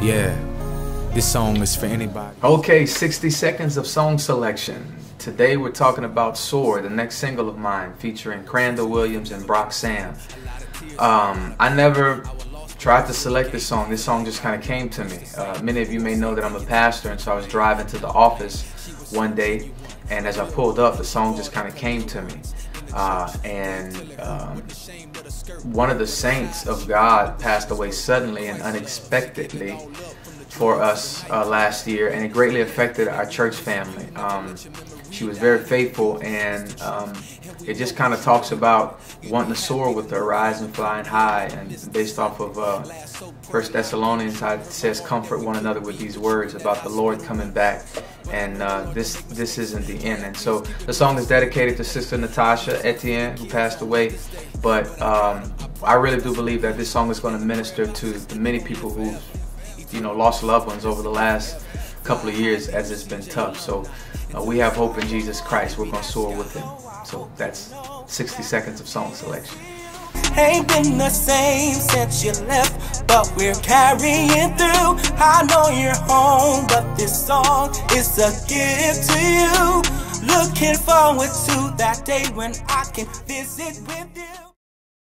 Yeah, this song is for anybody. Okay, 60 seconds of song selection. Today we're talking about Soar, the next single of mine, featuring Crandall Williams and Brock Sam. Um, I never tried to select this song. This song just kind of came to me. Uh, many of you may know that I'm a pastor, and so I was driving to the office one day, and as I pulled up, the song just kind of came to me. Uh, and um, one of the saints of God passed away suddenly and unexpectedly for us uh, last year, and it greatly affected our church family. Um, she was very faithful, and um, it just kind of talks about wanting to soar with her, rising, flying high, and based off of uh, First Thessalonians, it says, "Comfort one another with these words about the Lord coming back." And uh, this this isn't the end. And so the song is dedicated to Sister Natasha Etienne, who passed away. But um, I really do believe that this song is going to minister to the many people who you know, lost loved ones over the last couple of years as it's been tough. So uh, we have hope in Jesus Christ. We're going to soar with him. So that's 60 seconds of song selection. Ain't been the same since you left, but we're carrying through. I know you're home, but this song is a gift to you. Looking forward to that day when I can visit with you.